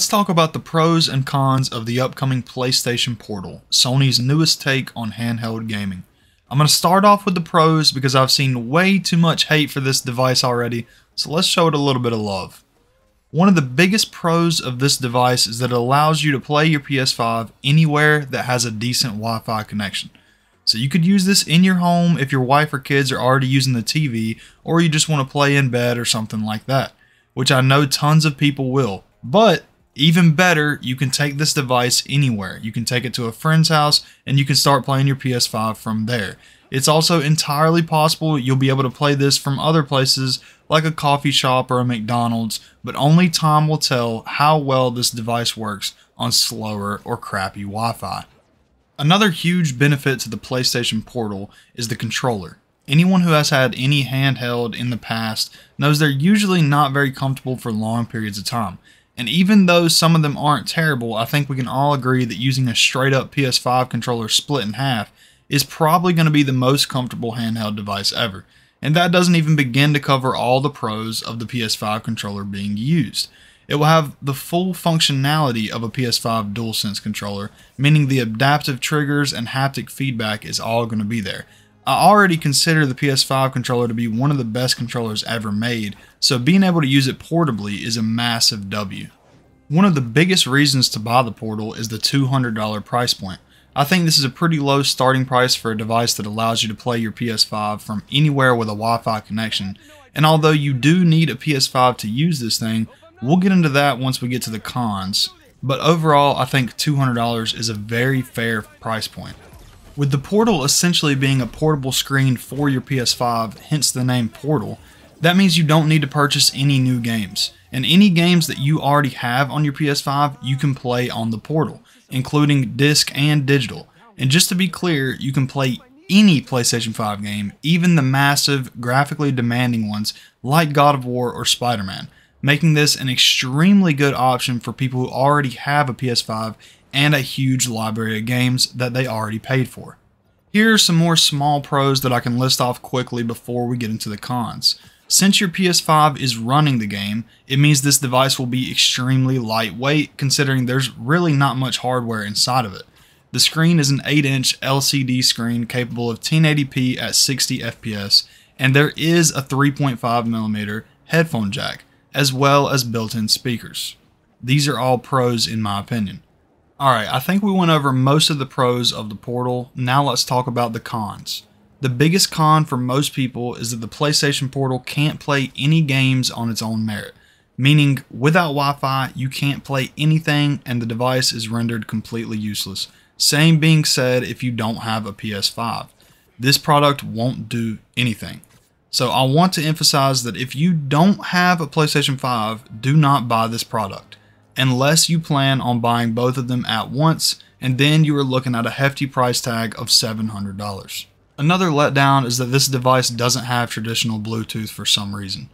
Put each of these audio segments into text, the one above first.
let's talk about the pros and cons of the upcoming PlayStation Portal, Sony's newest take on handheld gaming. I'm going to start off with the pros because I've seen way too much hate for this device already, so let's show it a little bit of love. One of the biggest pros of this device is that it allows you to play your PS5 anywhere that has a decent Wi Fi connection. So you could use this in your home if your wife or kids are already using the TV, or you just want to play in bed or something like that, which I know tons of people will. But even better, you can take this device anywhere. You can take it to a friend's house and you can start playing your PS5 from there. It's also entirely possible you'll be able to play this from other places like a coffee shop or a McDonald's, but only time will tell how well this device works on slower or crappy Wi Fi. Another huge benefit to the PlayStation Portal is the controller. Anyone who has had any handheld in the past knows they're usually not very comfortable for long periods of time. And even though some of them aren't terrible, I think we can all agree that using a straight up PS5 controller split in half is probably going to be the most comfortable handheld device ever. And that doesn't even begin to cover all the pros of the PS5 controller being used. It will have the full functionality of a PS5 DualSense controller, meaning the adaptive triggers and haptic feedback is all going to be there. I already consider the PS5 controller to be one of the best controllers ever made, so being able to use it portably is a massive W. One of the biggest reasons to buy the Portal is the $200 price point. I think this is a pretty low starting price for a device that allows you to play your PS5 from anywhere with a Wi Fi connection. And although you do need a PS5 to use this thing, we'll get into that once we get to the cons. But overall, I think $200 is a very fair price point. With the Portal essentially being a portable screen for your PS5, hence the name Portal, that means you don't need to purchase any new games. And any games that you already have on your PS5, you can play on the Portal including disc and digital. And just to be clear, you can play any PlayStation 5 game, even the massive, graphically demanding ones like God of War or Spider Man, making this an extremely good option for people who already have a PS5 and a huge library of games that they already paid for. Here are some more small pros that I can list off quickly before we get into the cons. Since your PS5 is running the game, it means this device will be extremely lightweight considering there's really not much hardware inside of it. The screen is an 8 inch LCD screen capable of 1080p at 60 FPS, and there is a 3.5mm headphone jack, as well as built in speakers. These are all pros in my opinion. Alright, I think we went over most of the pros of the Portal, now let's talk about the cons. The biggest con for most people is that the PlayStation Portal can't play any games on its own merit, meaning without Wi Fi, you can't play anything and the device is rendered completely useless. Same being said if you don't have a PS5. This product won't do anything. So I want to emphasize that if you don't have a PlayStation 5, do not buy this product unless you plan on buying both of them at once, and then you are looking at a hefty price tag of $700. Another letdown is that this device doesn't have traditional Bluetooth for some reason.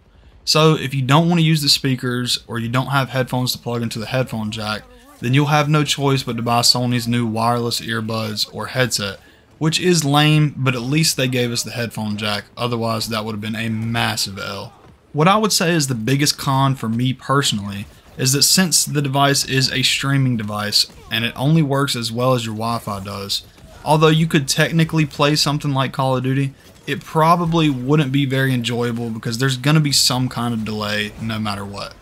So if you don't want to use the speakers or you don't have headphones to plug into the headphone jack, then you'll have no choice but to buy Sony's new wireless earbuds or headset, which is lame, but at least they gave us the headphone jack, otherwise that would have been a massive L. What I would say is the biggest con for me personally is that since the device is a streaming device and it only works as well as your Wi-Fi does, although you could technically play something like Call of Duty, it probably wouldn't be very enjoyable because there's going to be some kind of delay no matter what.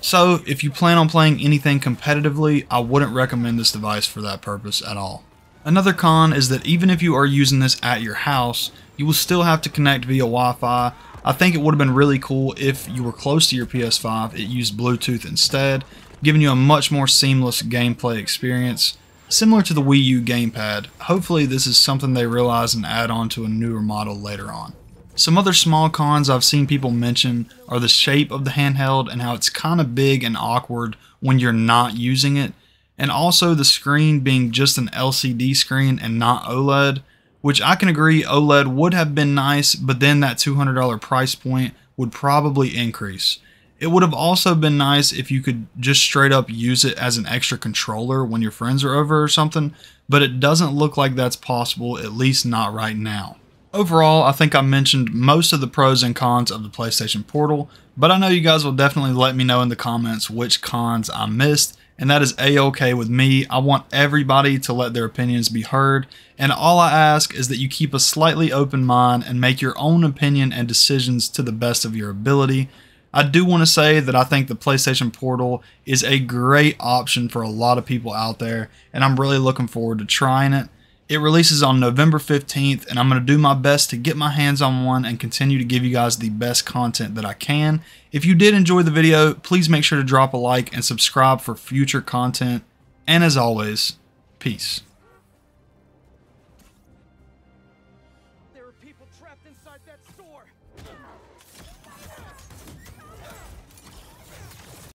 So, if you plan on playing anything competitively, I wouldn't recommend this device for that purpose at all. Another con is that even if you are using this at your house, you will still have to connect via Wi-Fi. I think it would have been really cool if you were close to your PS5, it used Bluetooth instead, giving you a much more seamless gameplay experience. Similar to the Wii U gamepad, hopefully this is something they realize and add on to a newer model later on. Some other small cons I've seen people mention are the shape of the handheld and how it's kind of big and awkward when you're not using it, and also the screen being just an LCD screen and not OLED, which I can agree OLED would have been nice, but then that $200 price point would probably increase. It would have also been nice if you could just straight up use it as an extra controller when your friends are over or something, but it doesn't look like that's possible, at least not right now. Overall, I think I mentioned most of the pros and cons of the PlayStation Portal, but I know you guys will definitely let me know in the comments which cons I missed, and that is a-okay with me. I want everybody to let their opinions be heard, and all I ask is that you keep a slightly open mind and make your own opinion and decisions to the best of your ability. I do want to say that I think the PlayStation Portal is a great option for a lot of people out there, and I'm really looking forward to trying it. It releases on November 15th, and I'm going to do my best to get my hands on one and continue to give you guys the best content that I can. If you did enjoy the video, please make sure to drop a like and subscribe for future content. And as always, peace.